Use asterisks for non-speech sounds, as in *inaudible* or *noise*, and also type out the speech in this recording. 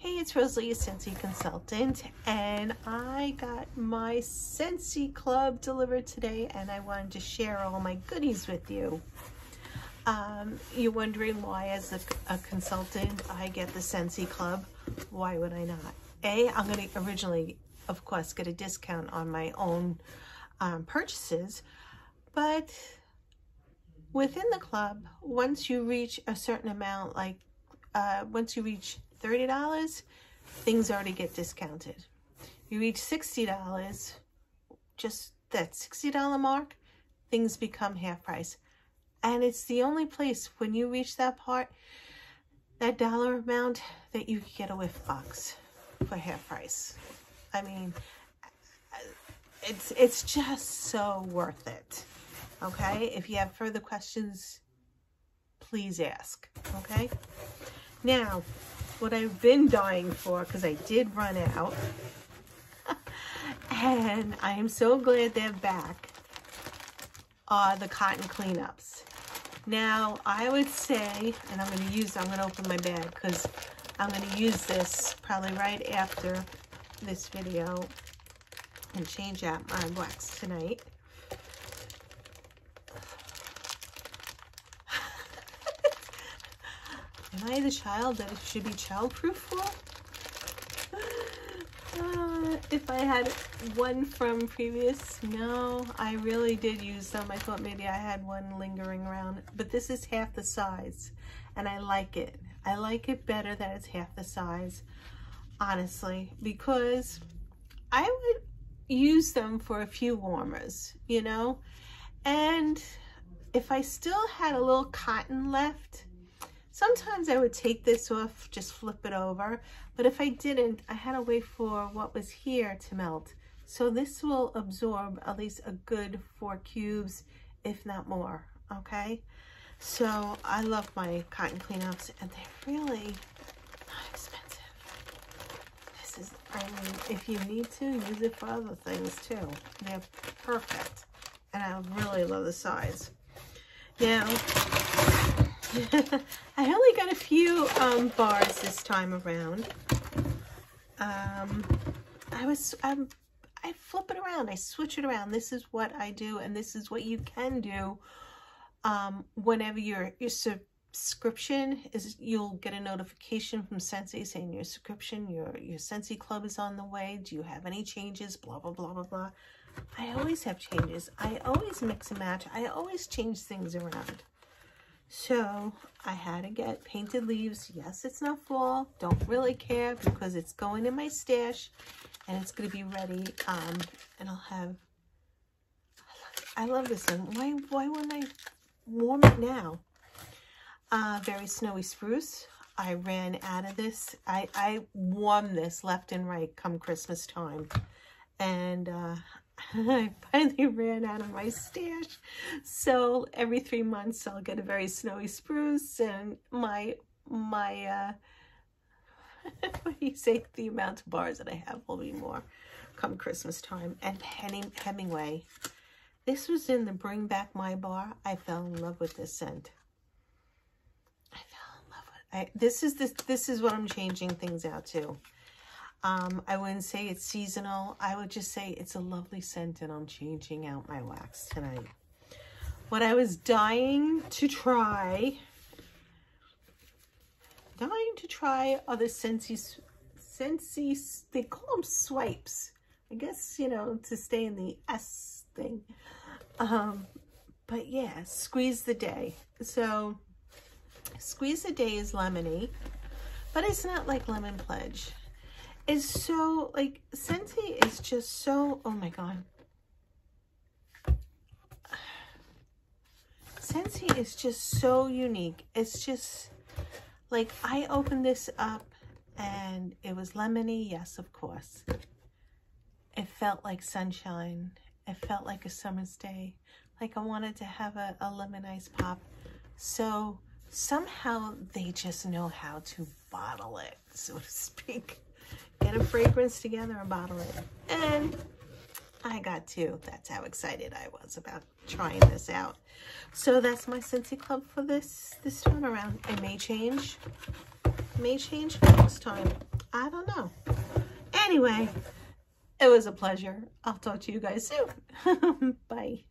Hey, it's Rosalie, a Scentsy Consultant, and I got my Scentsy Club delivered today, and I wanted to share all my goodies with you. Um, you're wondering why, as a, a, consultant, I get the Scentsy Club. Why would I not? A, I'm going to originally, of course, get a discount on my own um, purchases, but within the club, once you reach a certain amount, like uh, once you reach $30, things already get discounted. You reach $60, just that $60 mark, things become half price. And it's the only place when you reach that part, that dollar amount, that you get a whiff box for half price. I mean, it's, it's just so worth it. Okay, if you have further questions, please ask. Okay, now what I've been dying for because I did run out. *laughs* and I am so glad they're back are the cotton cleanups. Now, I would say, and I'm going to use, I'm going to open my bag because I'm going to use this probably right after this video and change out my wax tonight. Am I the child that it should be childproof for? *laughs* Uh, if I had one from previous, no, I really did use them. I thought maybe I had one lingering around, but this is half the size and I like it. I like it better that it's half the size, honestly, because I would use them for a few warmers, you know, and if I still had a little cotton left, Sometimes I would take this off, just flip it over, but if I didn't, I had to wait for what was here to melt. So this will absorb at least a good four cubes, if not more, okay? So I love my cotton cleanups and they're really not expensive. This is, I mean, if you need to, use it for other things too. They're perfect. And I really love the size. Now, *laughs* I only got a few um, bars this time around. Um, I was, um, I flip it around. I switch it around. This is what I do, and this is what you can do um, whenever your your subscription is. You'll get a notification from Scentsy saying your subscription, your your Scentsy Club is on the way. Do you have any changes? Blah blah blah blah blah. I always have changes. I always mix and match. I always change things around. So I had to get painted leaves. Yes, it's not fall. Don't really care because it's going in my stash and it's going to be ready. Um, and I'll have, I love this one. Why, why wouldn't I warm it now? Uh, very snowy spruce. I ran out of this. I, I warm this left and right come Christmas time. And uh, *laughs* I finally ran out of my stash. So every three months I'll get a very snowy spruce and my, my, uh, *laughs* what do you say, the amount of bars that I have will be more come Christmas time. And Hemingway, this was in the Bring Back My Bar. I fell in love with this scent. I fell in love with. I, this is this, this is what I'm changing things out to. Um, I wouldn't say it's seasonal. I would just say it's a lovely scent and I'm changing out my wax tonight. What I was dying to try, dying to try are the Scentsy, Scentsy, they call them swipes. I guess, you know, to stay in the S thing. Um, but yeah, squeeze the day. So squeeze the day is lemony, but it's not like lemon pledge is so, like, Scentsy is just so, oh my God. Scentsy is just so unique. It's just, like, I opened this up and it was lemony, yes, of course. It felt like sunshine. It felt like a summer's day. Like I wanted to have a, a lemon ice pop. So somehow they just know how to bottle it, so to speak get a fragrance together and bottle it. And I got two. That's how excited I was about trying this out. So that's my Scentsy Club for this this time around. It may change. May change next time. I don't know. Anyway, it was a pleasure. I'll talk to you guys soon. *laughs* Bye.